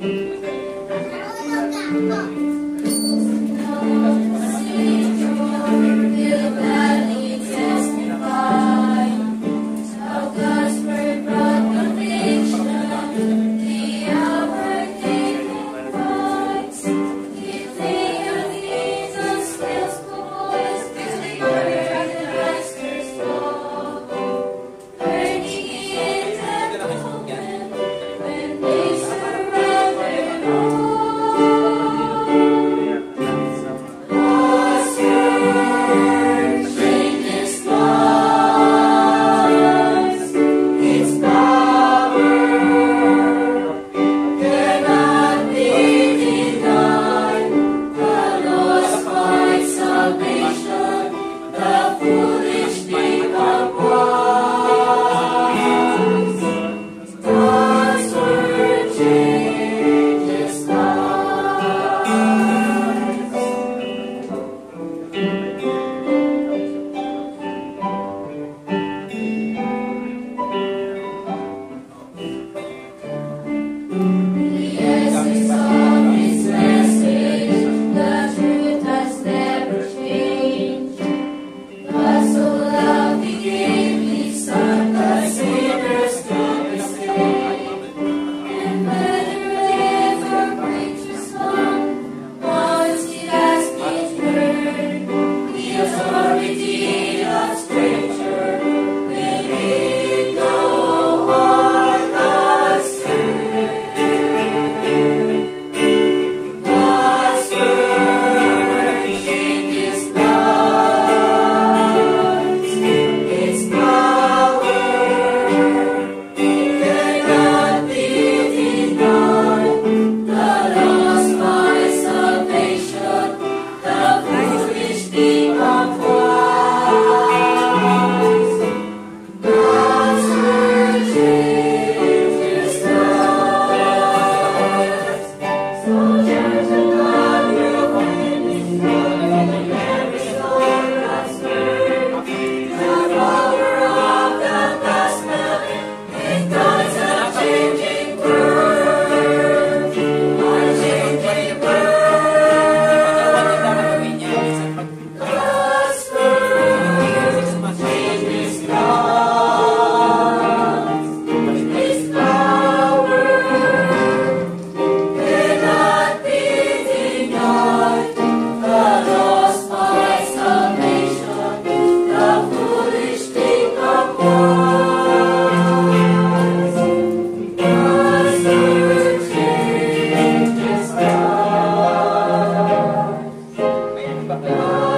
Thank you. Bye.